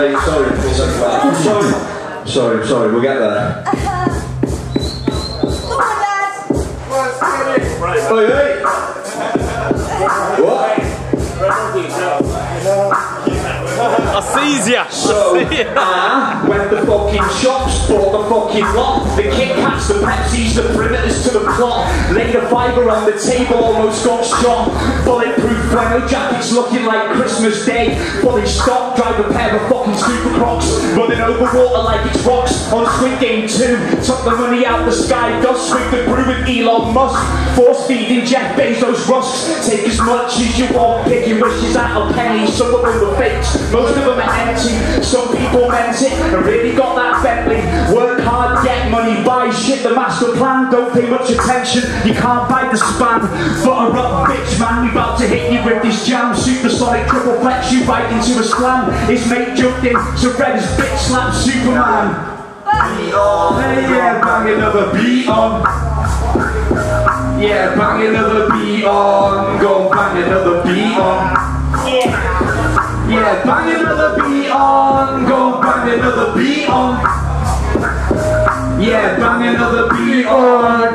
mate, sorry. Oh, sorry, sorry, sorry, we'll get there. Come on, Dad. Oi, oi! What? I sees ya. So, uh, I went the fucking shops, bought the fucking lot. The Kit Kats, the Pepsis, the perimeters to the plot. Laid a fiver on the table, almost got shot. Bulletproof flannel jackets looking like Christmas Day. Fully stocked, drive a pair of fucking super crocs. Running over water like it's rocks on Squid Game 2. Took the money out the sky, dust swig the brew with Elon Musk. Force feeding Jeff Bezos rusks. Take as as you want, picking wishes out of pennies. Some of them were fakes, most of them are empty. Some people meant it and really got that Bentley. Work hard, get money, buy shit. The master plan, don't pay much attention. You can't buy the span. Butter up, bitch, man. We about to hit you with this jam. Supersonic triple flex you right into a slam. His mate jumped in, so red as bitch slap Superman. Ah. Hey, yeah, bang another beat on. Yeah, bang another beat on. Go bang another beat on. Yeah, Yeah, bang another beat on. Go bang another beat on. Yeah, bang another beat on.